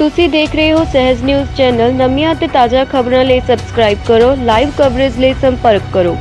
ਤੁਸੀਂ ਦੇਖ ਰਹੇ ਹੋ ਸਹਿਜ ਨਿਊਜ਼ ਚੈਨਲ। ਨਵੀਆਂ ਅਤੇ ਤਾਜ਼ਾ ਖਬਰਾਂ ਲਈ ਸਬਸਕ੍ਰਾਈਬ ਕਰੋ ਲਾਈਵ ਕਵਰੇਜ ਲਈ ਸੰਪਰਕ ਕਰੋ।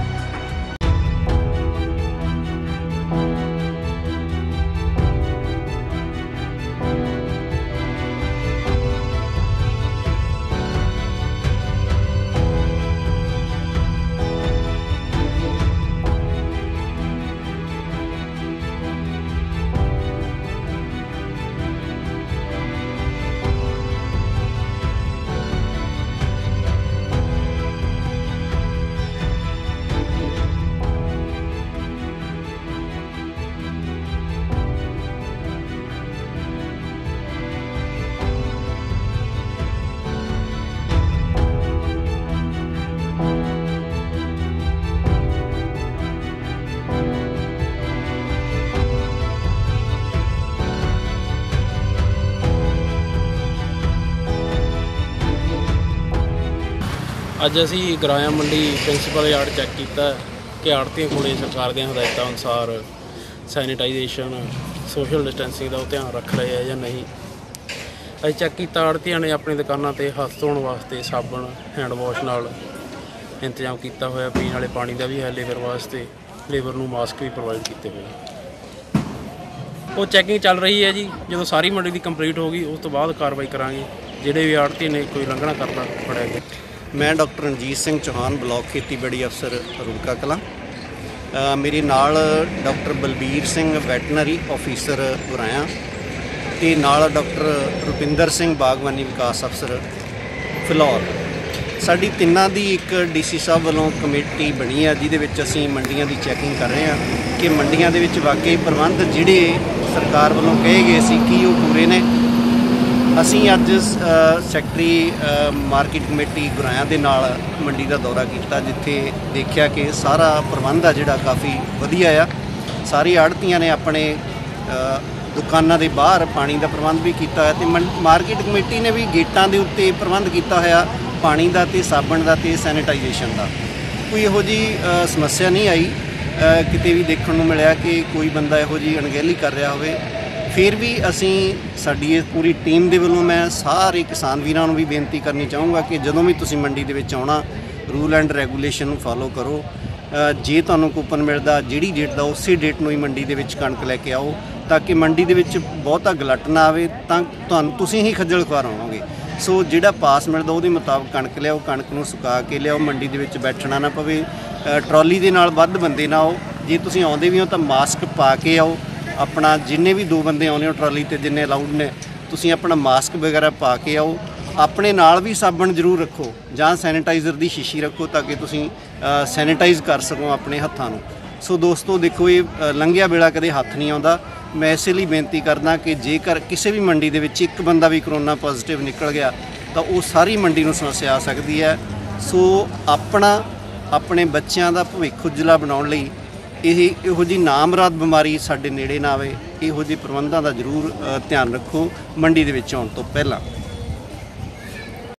ਅੱਜ ਅਸੀਂ ਗਰਾਇਆ ਮੰਡੀ ਪ੍ਰਿੰਸੀਪਲ ਯਾਰਡ ਚੈੱਕ ਕੀਤਾ ਕਿ ਆੜਤੀਆਂ ਕੋਲੇ ਸਰਕਾਰ ਦੀਆਂ ਹਦਾਇਤਾਂ ਅਨੁਸਾਰ ਸੈਨੀਟਾਈਜੇਸ਼ਨ ਸੋਸ਼ਲ ਡਿਸਟੈਂਸਿੰਗ ਦਾ ਉਹ ਧਿਆਨ ਰੱਖ ਰਹੇ ਆ ਜਾਂ ਨਹੀਂ। ਅਸੀਂ ਚੈੱਕ ਕੀਤਾ ਆੜਤੀਆਂ ਨੇ ਆਪਣੀ ਦੁਕਾਨਾਂ ਤੇ ਹੱਥ ਧੋਣ ਵਾਸਤੇ ਸਾਬਣ ਹੈਂਡ ਵਾਸ਼ ਨਾਲ ਇੰਤਜ਼ਾਮ ਕੀਤਾ ਹੋਇਆ, ਪੀਣ ਵਾਲੇ ਪਾਣੀ ਦਾ ਵੀ ਹੈ ਲੇਬਰ ਵਾਸਤੇ। ਲੇਬਰ ਨੂੰ ਮਾਸਕ ਵੀ ਪ੍ਰੋਵਾਈਡ ਕੀਤੇ ਹੋਏ ਉਹ ਚੈਕਿੰਗ ਚੱਲ ਰਹੀ ਹੈ ਜੀ, ਜਦੋਂ ਸਾਰੀ ਮੰਡੀ ਦੀ ਕੰਪਲੀਟ ਹੋ ਗਈ, ਉਸ ਤੋਂ ਬਾਅਦ ਕਾਰਵਾਈ ਕਰਾਂਗੇ। ਜਿਹੜੇ ਵੀ ਆੜਤੀ ਨੇ ਕੋਈ ਉਲੰਘਣਾ ਕਰਦਾ, ਫੜਿਆ ਗਿਆ। ਮੈਂ ਡਾਕਟਰ ਰਣਜੀਤ ਸਿੰਘ ਚੌਹਾਨ, ਬਲਾਕ ਖੇਤੀਬਾੜੀ ਅਫਸਰ ਰੂਲਕਾ ਕਲਾਂ। ਮੇਰੇ ਨਾਲ doctor Balbir Singh veterinary officer Goraya ਤੇ ਨਾਲ ਡਾਕਟਰ ਰੁਪਿੰਦਰ ਸਿੰਘ, ਬਾਗਬਾਨੀ ਵਿਕਾਸ ਅਫਸਰ ਫਿਲੌਰ। ਸਾਡੀ ਤਿੰਨਾਂ ਦੀ ਇੱਕ ਡੀਸੀ ਸਾਹਿਬ ਵੱਲੋਂ ਕਮੇਟੀ ਬਣੀ ਆ, ਜਿਹਦੇ ਵਿੱਚ ਅਸੀਂ ਮੰਡੀਆਂ ਦੀ ਚੈਕਿੰਗ ਕਰ ਰਹੇ ਹਾਂ ਕਿ ਮੰਡੀਆਂ ਦੇ ਵਿੱਚ ਵਾਕਈ ਪ੍ਰਬੰਧ ਜਿਹੜੇ ਸਰਕਾਰ ਵੱਲੋਂ ਕਹੇ ਗਏ ਸੀ ਕਿ ਉਹ ਪੂਰੇ ਨੇ। ਅਸੀਂ ਅੱਜ ਸੈਕਟਰੀ ਮਾਰਕੀਟ ਕਮੇਟੀ ਗੁਰਾਇਆ ਦੇ ਨਾਲ ਮੰਡੀ ਦਾ ਦੌਰਾ ਕੀਤਾ, ਜਿੱਥੇ ਦੇਖਿਆ ਕਿ ਸਾਰਾ ਪ੍ਰਬੰਧ ਆ ਜਿਹੜਾ ਕਾਫੀ ਵਧੀਆ ਆ। ਸਾਰੀ ਆੜਤੀਆਂ ਨੇ ਆਪਣੇ ਦੁਕਾਨਾਂ ਦੇ ਬਾਹਰ ਪਾਣੀ ਦਾ ਪ੍ਰਬੰਧ ਵੀ ਕੀਤਾ ਹੋਇਆ ਤੇ ਮੰ- ਮਾਰਕੀਟ ਕਮੇਟੀ ਨੇ ਵੀ ਗੇਟਾਂ ਦੇ ਉੱਤੇ ਪ੍ਰਬੰਧ ਕੀਤਾ ਹੋਇਆ, ਪਾਣੀ ਦਾ ਤੇ ਸਾਬਣ ਦਾ ਤੇ ਸੈਨੀਟਾਈਜੇਸ਼ਨ ਦਾ। ਕੋਈ ਇਹੋ ਜੀ ਸਮੱਸਿਆ ਨਹੀਂ ਆਈ। ਕਿਤੇ ਵੀ ਦੇਖਣ ਨੂੰ ਮਿਲਿਆ ਕਿ ਕੋਈ ਬੰਦਾ ਇਹੋ ਜੀ ਅਣਗਹਿਲੀ ਕਰ ਰਿਹਾ ਹੋਵੇ ਫਿਰ ਵੀ ਅਸੀਂ ਸਾਡੀ ਇਹ ਪੂਰੀ ਟੀਮ ਦੇ ਵੱਲੋਂ ਮੈਂ ਸਾਰੇ ਕਿਸਾਨ ਵੀਰਾਂ ਨੂੰ ਵੀ ਬੇਨਤੀ ਕਰਨੀ ਚਾਹੂੰਗਾ ਕਿ ਜਦੋਂ ਵੀ ਤੁਸੀਂ ਮੰਡੀ ਦੇ ਵਿੱਚ ਆਉਣਾ ਰੂਲ ਐਂਡ ਰੈਗੂਲੇਸ਼ਨ ਨੂੰ ਫਾਲੋ ਕਰੋ। ਜੇ ਤੁਹਾਨੂੰ ਕੂਪਨ ਮਿਲਦਾ ਜਿਹੜੀ ਡੇਟ ਦਾ ਉਸੇ ਡੇਟ ਨੂੰ ਹੀ ਮੰਡੀ ਦੇ ਵਿੱਚ ਕਣਕ ਲੈ ਕੇ ਆਓ ਤਾਂ ਕਿ ਮੰਡੀ ਦੇ ਵਿੱਚ ਬਹੁਤਾ ਗਲਟ ਨਾ ਆਵੇ ਤਾਂ ਤੁਹਾਨੂੰ ਤੁਸੀਂ ਹੀ ਖੱਜਲ ਖੁਆਰ ਹੋਵੋਗੇ। ਸੋ ਜਿਹੜਾ ਪਾਸ ਮਿਲਦਾ ਉਹਦੇ ਮੁਤਾਬਕ ਕਣਕ ਲਿਆਓ ਕਣਕ ਨੂੰ ਸੁਕਾ ਕੇ ਲਿਆਓ ਮੰਡੀ ਦੇ ਵਿੱਚ ਬੈਠਣਾ ਨਾ ਪਵੇ। ਅ, ਟਰਾਲੀ ਦੇ ਨਾਲ ਵੱਧ ਬੰਦੇ ਨਾ ਆਓ। ਜੇ ਤੁਸੀਂ ਆਉਂਦੇ ਵੀ ਹੋ ਤਾਂ ਮਾਸਕ ਪਾ ਕੇ ਆਓ। ਆਪਣਾ ਜਿੰਨੇ ਵੀ ਦੋ ਬੰਦੇ ਆਉਂਦੇ ਹੋ ਟਰਾਲੀ ਤੇ ਜਿੰਨੇ ਅਲਾਉਡ ਨੇ, ਤੁਸੀਂ ਆਪਣਾ ਮਾਸਕ ਵਗੈਰਾ ਪਾ ਕੇ ਆਓ। ਆਪਣੇ ਨਾਲ ਵੀ ਸਾਬਣ ਜ਼ਰੂਰ ਰੱਖੋ ਜਾਂ ਸੈਨੀਟਾਈਜ਼ਰ ਦੀ ਸ਼ੀਸ਼ੀ ਰੱਖੋ ਤਾਂ ਕਿ ਤੁਸੀਂ ਸੈਨੀਟਾਈਜ਼ ਕਰ ਸਕੋ ਆਪਣੇ ਹੱਥਾਂ ਨੂੰ। ਸੋ ਦੋਸਤੋ, ਦੇਖੋ ਇਹ ਲੰਘਿਆ ਵੇਲਾ ਕਦੇ ਹੱਥ ਨਹੀਂ ਆਉਂਦਾ। ਮੈਂ ਇਸੇ ਲਈ ਬੇਨਤੀ ਕਰਦਾ ਕਿ ਜੇਕਰ ਕਿਸੇ ਵੀ ਮੰਡੀ ਦੇ ਵਿੱਚ ਇੱਕ ਬੰਦਾ ਵੀ ਕਰੋਨਾ ਪੋਜ਼ਿਟਿਵ ਨਿਕਲ ਗਿਆ, ਤਾਂ ਉਹ ਸਾਰੀ ਮੰਡੀ ਨੂੰ ਸਮੱਸਿਆ ਆ ਸਕਦੀ ਹੈ। ਸੋ ਆਪਣਾ, ਆਪਣੇ ਬੱਚਿਆਂ ਦਾ ਭਵਿੱਖ ਉਜਲਾ ਬਣਾਉਣ ਲਈ ਇਹ ਇਹੋ ਜੀ ਨਾਮਰਾਦ ਬਿਮਾਰੀ ਸਾਡੇ ਨੇੜੇ ਨਾ ਆਵੇ, ਇਹੋ ਜਿਹੇ ਪ੍ਰਬੰਧਾਂ ਦਾ ਜ਼ਰੂਰ ਧਿਆਨ ਰੱਖੋ ਮੰਡੀ ਦੇ ਵਿੱਚ ਆਉਣ ਤੋਂ ਪਹਿਲਾਂ।